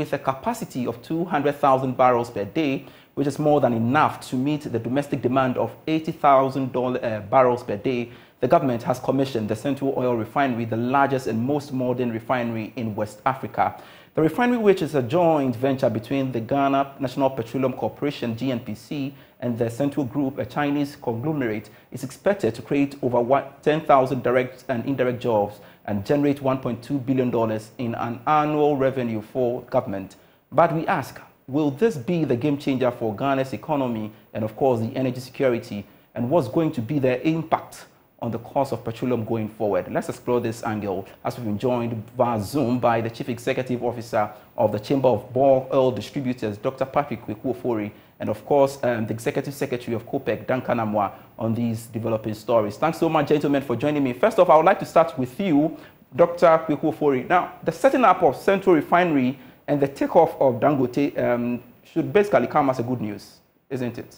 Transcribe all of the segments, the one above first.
with a capacity of 200,000 barrels per day, which is more than enough to meet the domestic demand of 80,000 uh, barrels per day, the government has commissioned the Sentuo Oil Refinery, the largest and most modern refinery in West Africa. The refinery, which is a joint venture between the Ghana National Petroleum Corporation, GNPC, and the Sentuo Group, a Chinese conglomerate, is expected to create over 10,000 direct and indirect jobs and generate $1.2 billion in an annual revenue for government. But we ask, will this be the game changer for Ghana's economy and, of course, the energy security? And what's going to be the impact on the cost of petroleum going forward. Let's explore this angle as we've been joined via Zoom by the Chief Executive Officer of the Chamber of Bulk Oil Distributors, Dr. Patrick Kweku and of course, um, the Executive Secretary of COPEC, Duncan Amoah, on these developing stories. Thanks so much, gentlemen, for joining me. First off, I would like to start with you, Dr. Kweku Now, the setting up of Sentuo Refinery and the takeoff of Dangote um, should basically come as a good news, isn't it?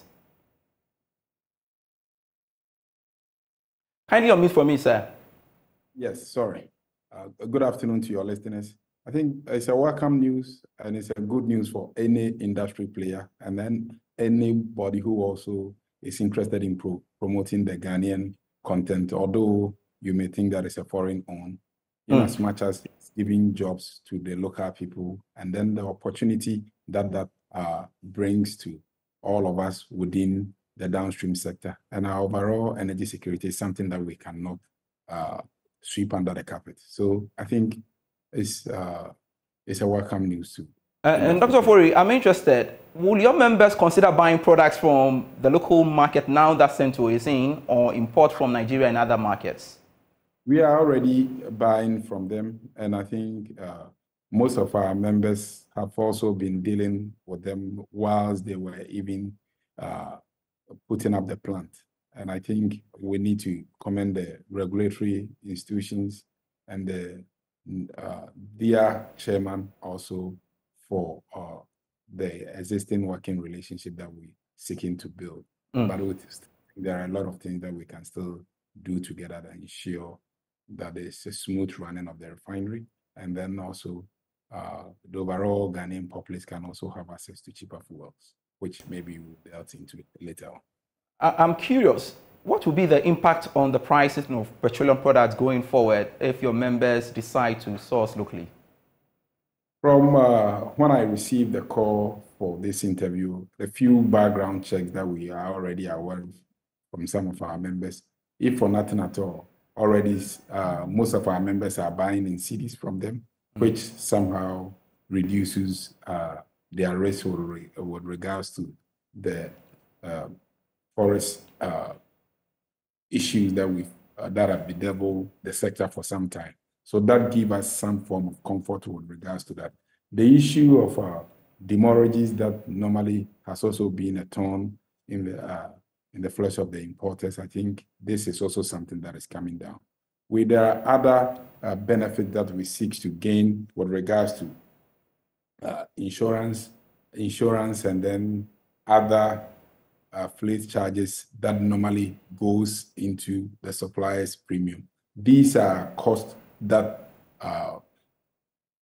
Kindly unmute for me, sir. Yes, sorry. Uh, good afternoon to your listeners. I think it's a welcome news and it's a good news for any industry player and then anybody who also is interested in pro promoting the Ghanaian content, although you may think that it's a foreign own, in mm. as much as it's giving jobs to the local people and then the opportunity that that uh, brings to all of us within the downstream sector. And our overall energy security is something that we cannot uh, sweep under the carpet. So I think it's, uh, it's a welcome news too. Uh, and Dr. Ofori, I'm interested. Will your members consider buying products from the local market now that Sentuo is in or import from Nigeria and other markets? We are already buying from them. And I think uh, most of our members have also been dealing with them whilst they were even uh, putting up the plant. And I think we need to commend the regulatory institutions and the uh, dear chairman also for uh, the existing working relationship that we're seeking to build. Mm. But with, there are a lot of things that we can still do together to ensure that there's a smooth running of the refinery. And then also uh, the overall Ghanaian populace can also have access to cheaper fuels which maybe we'll delve into later on. I'm curious, what will be the impact on the prices of petroleum products going forward if your members decide to source locally? From uh, when I received the call for this interview, a few background checks that we are already aware of from some of our members, if for nothing at all, already uh, most of our members are buying in cedis from them, mm-hmm. which somehow reduces uh, their risk with, with regards to the uh, forex uh, issues that we uh, that have bedeviled the sector for some time. So that gives us some form of comfort with regards to that. The issue of uh, demurrages that normally has also been a thorn in the uh, in the flesh of the importers. I think this is also something that is coming down. With there other uh, benefits that we seek to gain with regards to uh, insurance, insurance, and then other uh, fleet charges that normally goes into the supplier's premium. These are costs that uh,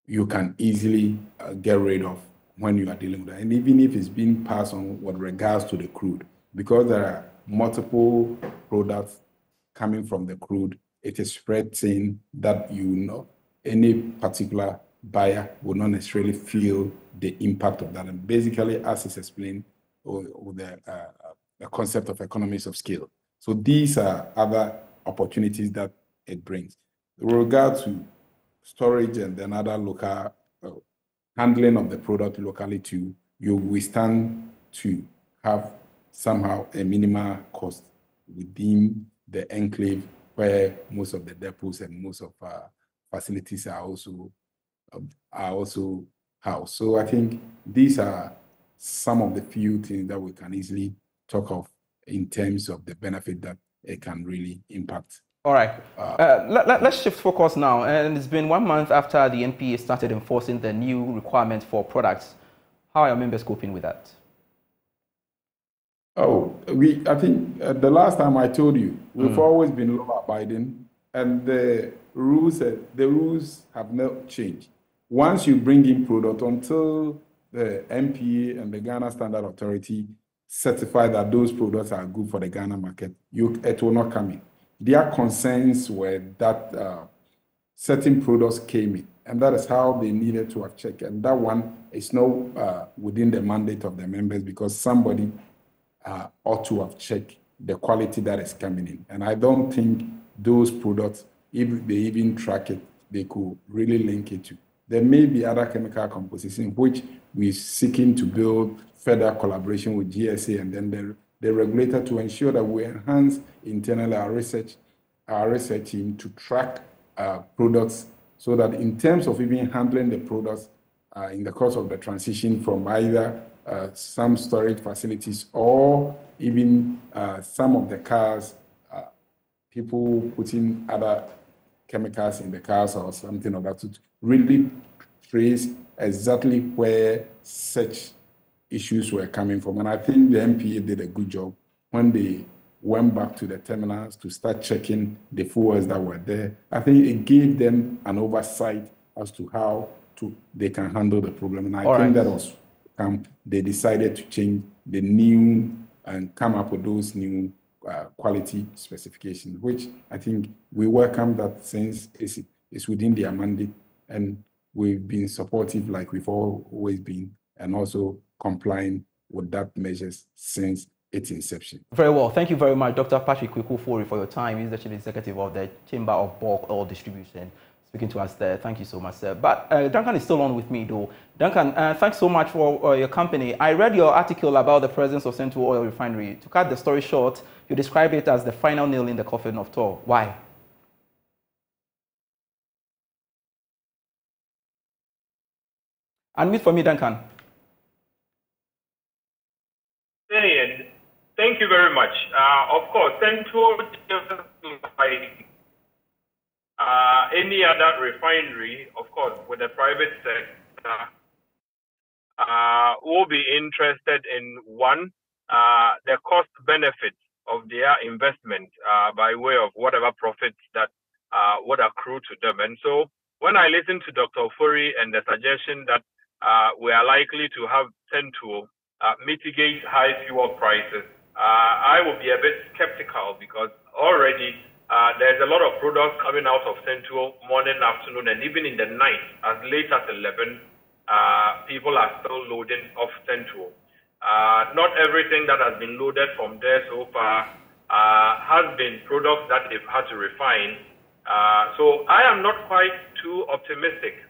you can easily uh, get rid of when you are dealing with that. And even if it's being passed on with regards to the crude, because there are multiple products coming from the crude, it is spread thin that you know any particular buyer will not necessarily feel the impact of that. And basically, as is explained, with the, uh, the concept of economies of scale. So these are other opportunities that it brings. With regard to storage and then other local uh, handling of the product locally too, you will stand to have somehow a minimal cost within the enclave where most of the depots and most of our facilities are also are also housed. So I think these are some of the few things that we can easily talk of in terms of the benefit that it can really impact. All right. Uh, uh, let, us let, shift focus now. And it's been one month after the NPA started enforcing the new requirements for products. How are your members coping with that? Oh, we. I think uh, the last time I told you, we've mm. always been law abiding, and the rules. Uh, the rules have not changed. once you bring in product until the NPA and the Ghana Standard Authority certify that those products are good for the Ghana market, you, it will not come in. Their concerns were that uh, certain products came in, and that is how they needed to have checked. And that one is not uh, within the mandate of the members because somebody uh, ought to have checked the quality that is coming in. And I don't think those products, if they even track it, they could really link it to. There may be other chemical composition which we're seeking to build further collaboration with GSA and then the, the regulator to ensure that we enhance internally our research, our research team to track uh, products so that in terms of even handling the products uh, in the course of the transition from either uh, some storage facilities or even uh, some of the cars, uh, people putting other chemicals in the cars or something of that to really trace exactly where such issues were coming from. And I think the NPA did a good job when they went back to the terminals to start checking the fuels that were there. I think it gave them an oversight as to how to they can handle the problem. And I All think right. that was um, they decided to change the new and come up with those new uh, quality specifications, which I think we welcome that since it's, it's within their mandate and we've been supportive like we've always been and also complying with that measures since its inception. Very well. Thank you very much, Dr. Patrick Kweku-Ofori, for your time. He's the Chief Executive of the Chamber of Bulk Oil Distribution speaking to us there. Thank you so much, sir. But uh, Duncan is still on with me, though. Duncan, uh, thanks so much for uh, your company. I read your article about the presence of Sentuo Oil Refinery. To cut the story short, you describe it as the final nail in the coffin of Tor. Why? Unmute for me, Duncan. Thank you very much. Uh, of course, Sentuo, like uh, any other refinery, of course, with the private sector, uh, will be interested in one, uh, the cost benefits of their investment uh, by way of whatever profits that uh, would accrue to them. And so when I listen to Dr. Ofori and the suggestion that we are likely to have Sentuo mitigate high fuel prices, uh, I will be a bit skeptical because already uh, there's a lot of products coming out of Sentuo morning, afternoon, and even in the night, as late as 11, uh, people are still loading off Sentuo. Uh, not everything that has been loaded from there so far uh, has been products that they've had to refine. Uh, so I am not quite too optimistic,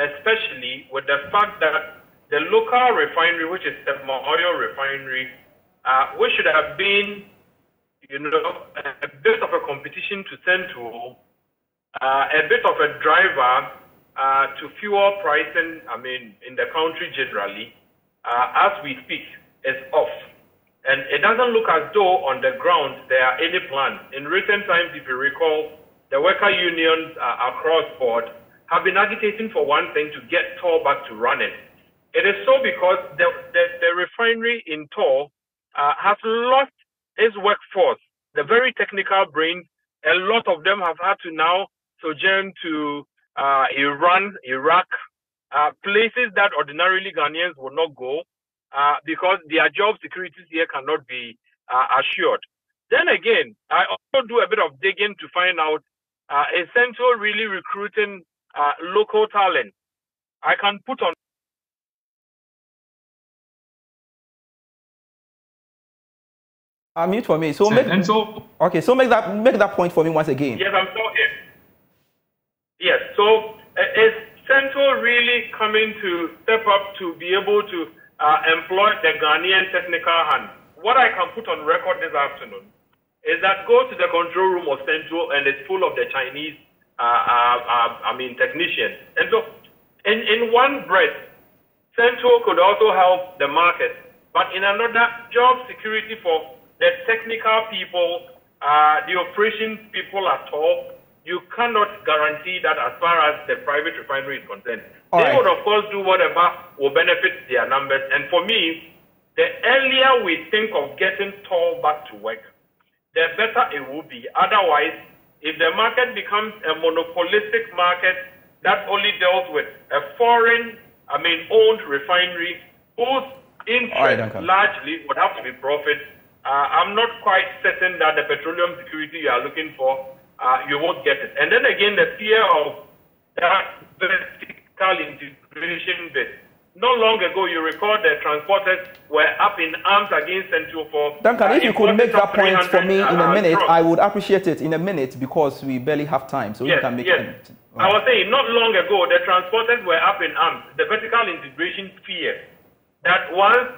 especially with the fact that the local refinery, which is the Oil Refinery, uh, we should have been, you know, a bit of a competition to Sentuo, uh, a bit of a driver uh, to fuel pricing, I mean, in the country generally, uh, as we speak, is off. And it doesn't look as though on the ground there are any plans. In recent times, if you recall, the worker unions uh, across board have been agitating for one thing to get Tor back to running. It is so because the, the, the refinery in Tor uh, has lost its workforce, the very technical brains. A lot of them have had to now sojourn to uh, Iran, Iraq, uh, places that ordinarily Ghanaians would not go uh, because their job securities here cannot be uh, assured. Then again, I also do a bit of digging to find out uh, is Sentuo really recruiting local talent? I can put on Unmute for me. So make and so okay. So make that make that point for me once again. Yes, I'm still here. Yes. So uh, is Sentuo really coming to step up to be able to uh, employ the Ghanaian technical hand? What I can put on record this afternoon is that go to the control room of Sentuo and it's full of the Chinese, uh, uh, uh I mean, technicians. And so, in in one breath, Sentuo could also help the market, but in another, job security for the technical people, uh, the operation people at all, you cannot guarantee that as far as the private refinery is concerned. All they right. would, of course, do whatever will benefit their numbers. And for me, the earlier we think of getting Tor back to work, the better it will be. Otherwise, if the market becomes a monopolistic market that only deals with a foreign, I mean, owned refinery whose interest right, largely would have to be profit. Uh, I'm not quite certain that the petroleum security you are looking for, uh, you won't get it. And then again, the fear of that vertical integration bit. Not long ago, you recall the transporters were up in arms against Sentuo for. Duncan, uh, if you could make that point for me in a minute, I would appreciate it in a minute because we barely have time, so yes, you can make yes. it. I was saying, not long ago, the transporters were up in arms. The vertical integration fear that once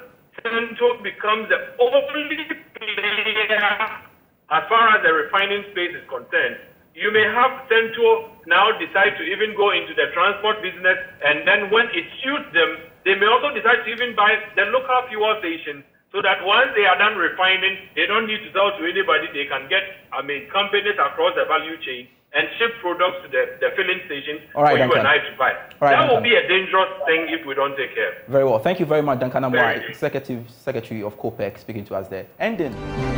Sentuo becomes the only player as far as the refining space is concerned, you may have Sentuo now decide to even go into the transport business, and then when it suits them, they may also decide to even buy the local fuel stations so that once they are done refining, they don't need to sell to anybody. They can get, I mean, companies across the value chain and ship products to the, the filling stations for you Duncan. and I to buy. that Duncan. will be a dangerous thing if we don't take care. Very well. Thank you very much, Duncan Amoah, Executive Secretary of COPEC, speaking to us there. Ending.